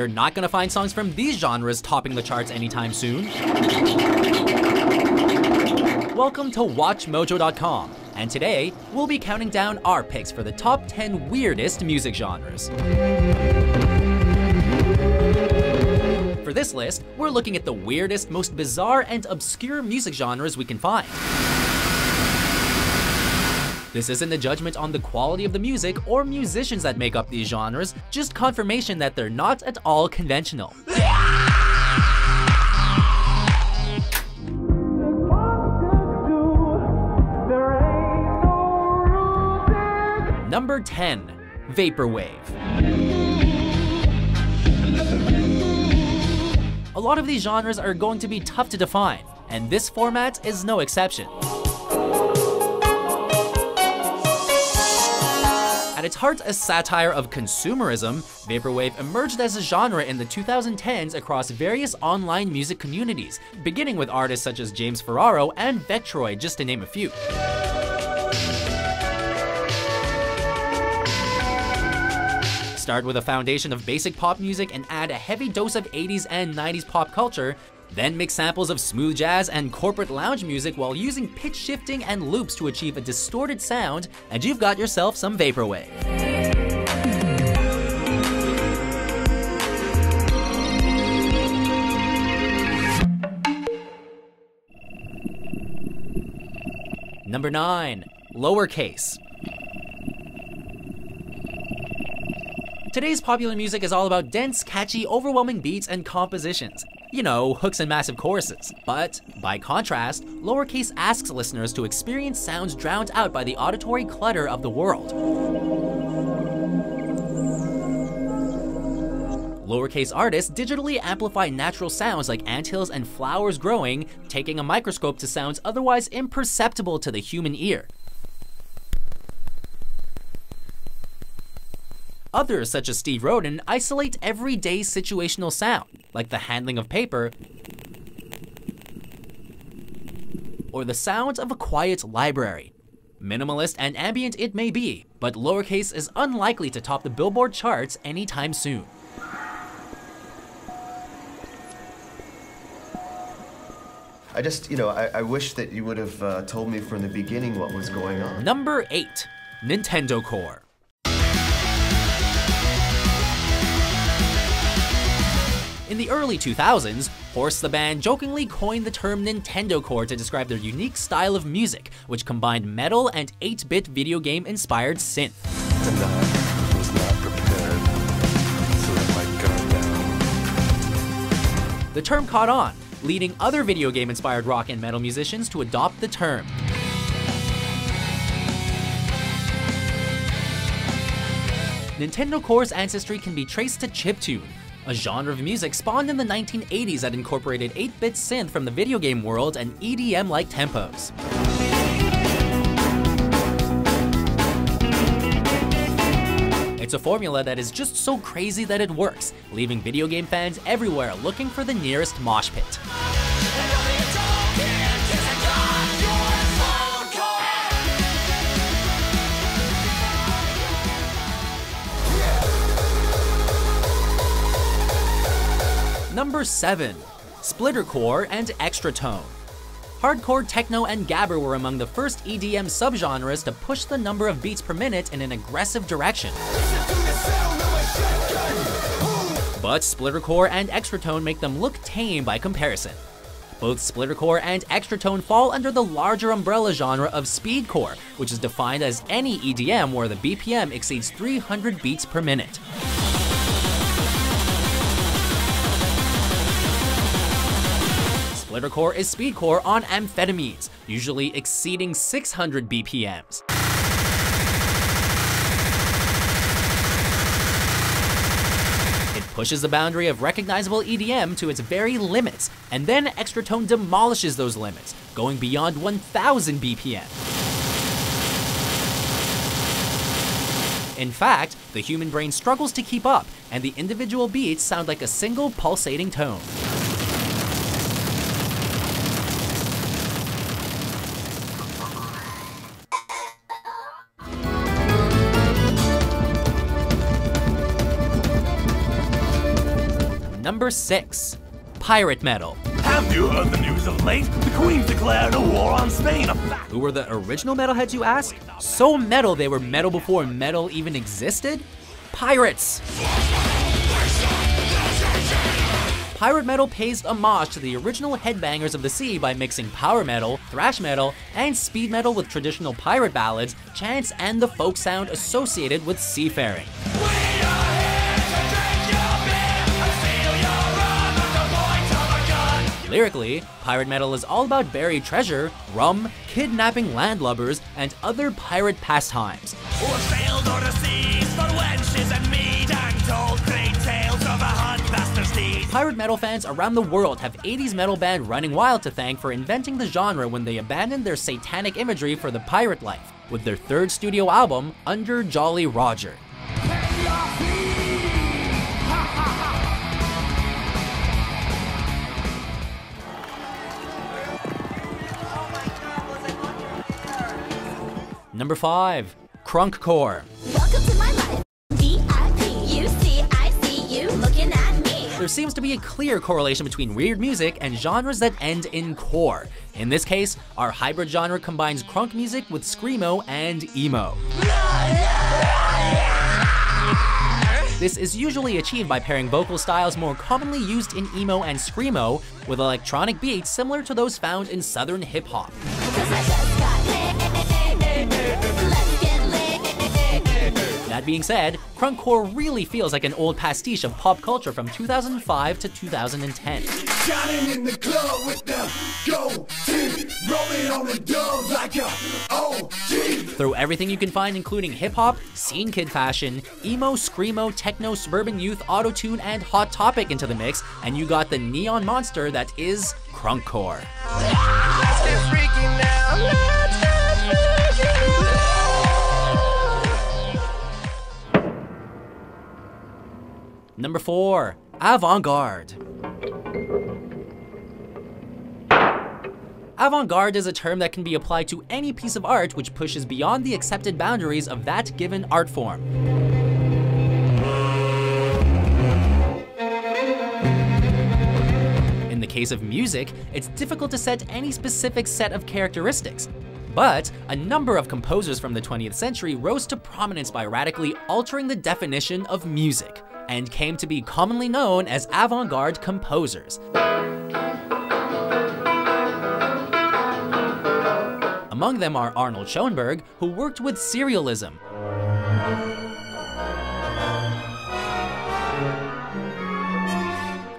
You're not gonna find songs from these genres topping the charts anytime soon. Welcome to WatchMojo.com, and today we'll be counting down our picks for the top 10 weirdest music genres. For this list, we're looking at the weirdest, most bizarre, and obscure music genres we can find. This isn't a judgment on the quality of the music or musicians that make up these genres, just confirmation that they're not at all conventional. Number 10. Vaporwave. A lot of these genres are going to be tough to define, and this format is no exception. Its heart a satire of consumerism, Vaporwave emerged as a genre in the 2010s across various online music communities, beginning with artists such as James Ferraro and Vektroid, just to name a few. Start with a foundation of basic pop music and add a heavy dose of 80s and 90s pop culture, then mix samples of smooth jazz and corporate lounge music while using pitch shifting and loops to achieve a distorted sound, and you've got yourself some vaporwave. Number 9. Lowercase. Today's popular music is all about dense, catchy, overwhelming beats and compositions. You know, hooks and massive choruses. But, by contrast, Lowercase asks listeners to experience sounds drowned out by the auditory clutter of the world. Lowercase artists digitally amplify natural sounds like anthills and flowers growing, taking a microscope to sounds otherwise imperceptible to the human ear. Others, such as Steve Roden, isolate everyday situational sound, like the handling of paper or the sounds of a quiet library. Minimalist and ambient it may be, but Lowercase is unlikely to top the Billboard charts anytime soon. I just, you know, I, I wish that you would have uh, told me from the beginning what was going on. Number 8. Nintendo Core. In the early 2000s, Horse the band jokingly coined the term Nintendo Core to describe their unique style of music, which combined metal and 8-bit video game inspired synth. The term caught on, leading other video game inspired rock and metal musicians to adopt the term. Nintendo Core's ancestry can be traced to chiptune, a genre of music spawned in the 1980s that incorporated 8-bit synth from the video game world and EDM-like tempos. It's a formula that is just so crazy that it works, leaving video game fans everywhere looking for the nearest mosh pit. Number 7. Splittercore and Extratone. Hardcore techno and gabber were among the first EDM subgenres to push the number of beats per minute in an aggressive direction. But Splittercore and Extratone make them look tame by comparison. Both Splittercore and Extratone fall under the larger umbrella genre of Speedcore, which is defined as any EDM where the BPM exceeds 300 beats per minute. Splittercore is speedcore on amphetamines, usually exceeding 600 BPMs. It pushes the boundary of recognizable EDM to its very limits, and then Extratone demolishes those limits, going beyond 1000 BPM. In fact, the human brain struggles to keep up, and the individual beats sound like a single pulsating tone. Number 6. Pirate Metal. Have you heard the news of late? The Queen's declared a war on Spain. Who were the original metalheads, you ask? So metal they were metal before metal even existed? Pirates! Pirate metal pays homage to the original headbangers of the sea by mixing power metal, thrash metal, and speed metal with traditional pirate ballads, chants, and the folk sound associated with seafaring. Lyrically, pirate metal is all about buried treasure, rum, kidnapping landlubbers, and other pirate pastimes. Pirate metal fans around the world have 80s metal band Running Wild to thank for inventing the genre when they abandoned their satanic imagery for the pirate life, with their third studio album, Under Jolly Roger. You looking at me. There seems to be a clear correlation between weird music and genres that end in core. In this case, our hybrid genre combines crunk music with screamo and emo. This is usually achieved by pairing vocal styles more commonly used in emo and screamo with electronic beats similar to those found in southern hip hop. Being said, crunkcore really feels like an old pastiche of pop culture from 2005 to 2010. Shining in the club with the gold teeth, rolling on the dubs like a OG. Throw everything you can find, including hip hop, scene kid fashion, emo, screamo, techno, suburban youth, autotune, and hot topic into the mix, and you got the neon monster that is crunkcore. Number four, avant garde. Avant garde is a term that can be applied to any piece of art which pushes beyond the accepted boundaries of that given art form. In the case of music, it's difficult to set any specific set of characteristics. But a number of composers from the 20th century rose to prominence by radically altering the definition of music, and came to be commonly known as avant garde composers. Among them are Arnold Schoenberg, who worked with serialism,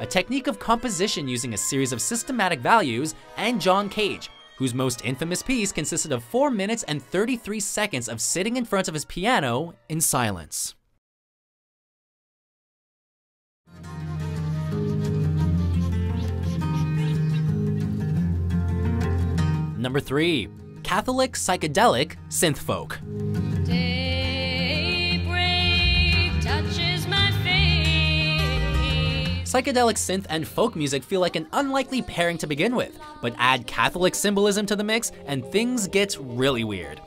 a technique of composition using a series of systematic values, and John Cage, whose most infamous piece consisted of 4 minutes and 33 seconds of sitting in front of his piano in silence. Number 3. Catholic Psychedelic Synth Folk. Daybreak touches my face. Psychedelic synth and folk music feel like an unlikely pairing to begin with, but add Catholic symbolism to the mix and things get really weird.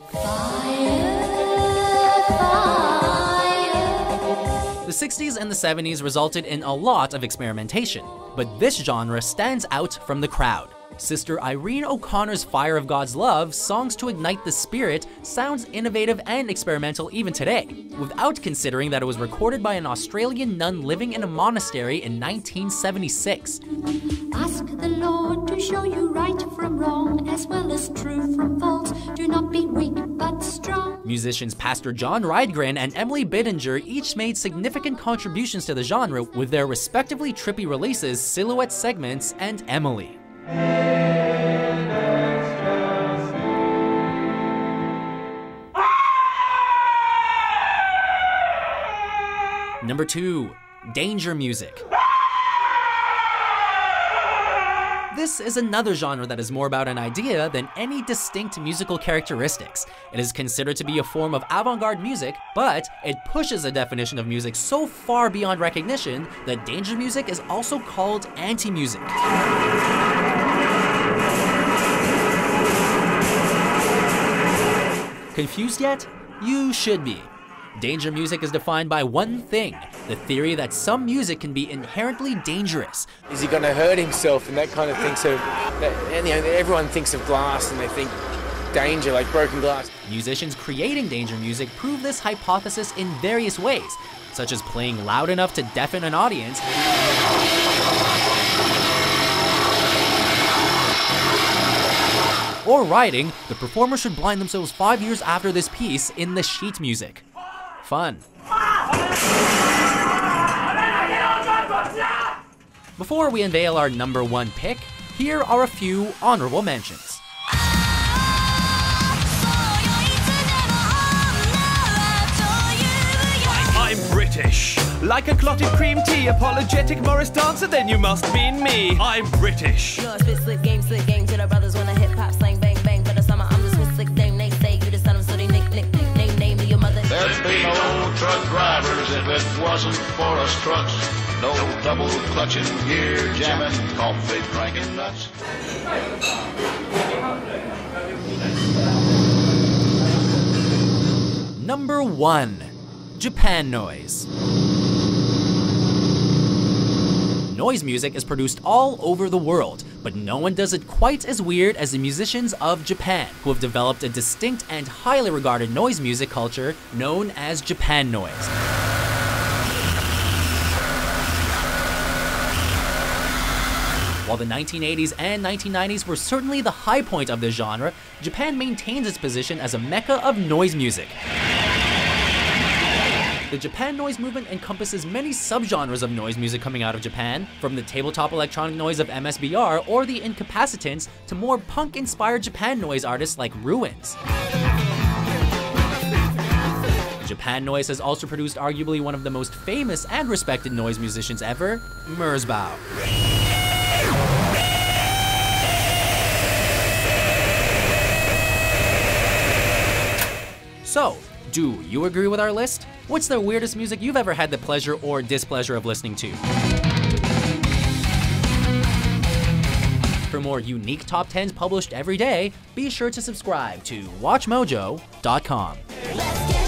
The 60s and the 70s resulted in a lot of experimentation, but this genre stands out from the crowd. Sister Irene O'Connor's Fire of God's Love, Songs to Ignite the Spirit, sounds innovative and experimental even today, without considering that it was recorded by an Australian nun living in a monastery in 1976. Ask the Lord to show you right from wrong, as well as true from false. Do not be weak, but strong. Musicians Pastor John Rydgren and Emily Bittinger each made significant contributions to the genre with their respectively trippy releases Silhouette Segments and Emily. Number 2. Danger Music. This is another genre that is more about an idea than any distinct musical characteristics. It is considered to be a form of avant-garde music, but it pushes a definition of music so far beyond recognition that danger music is also called anti-music. Confused yet? You should be. Danger music is defined by one thing the theory that some music can be inherently dangerous. Is he going to hurt himself and that kind of thing? So, that, and, you know, everyone thinks of glass and they think danger, like broken glass. Musicians creating danger music prove this hypothesis in various ways, such as playing loud enough to deafen an audience. Or writing, the performer should blind themselves five years after this piece in the sheet music. Fun. Before we unveil our number one pick, here are a few honorable mentions. I'm British. Like a clotted cream tea, apologetic Morris dancer, then you must mean me. I'm British. Yours spit slip game, slip game to the brothers when I hip hop No truck drivers if it wasn't for us trucks. No double clutching, gear jamming, coffee cranking nuts. Number 1 Japanoise. Noise music is produced all over the world, but no one does it quite as weird as the musicians of Japan, who have developed a distinct and highly regarded noise music culture known as Japanoise. While the 1980s and 1990s were certainly the high point of the genre, Japan maintains its position as a mecca of noise music. The Japanoise movement encompasses many subgenres of noise music coming out of Japan, from the tabletop electronic noise of MSBR or the incapacitants to more punk inspired Japanoise artists like Ruins. Japanoise has also produced arguably one of the most famous and respected noise musicians ever, Merzbow. So, do you agree with our list? What's the weirdest music you've ever had the pleasure or displeasure of listening to? For more unique top 10s published every day, be sure to subscribe to WatchMojo.com.